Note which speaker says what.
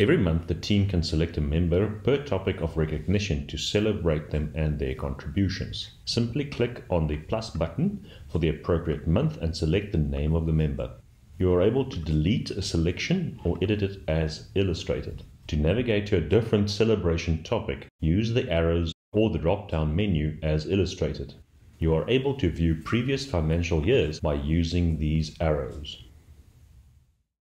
Speaker 1: Every month, the team can select a member per topic of recognition to celebrate them and their contributions. Simply click on the plus button for the appropriate month and select the name of the member. You are able to delete a selection or edit it as illustrated. To navigate to a different celebration topic, use the arrows or the drop down menu as illustrated. You are able to view previous financial years by using these arrows.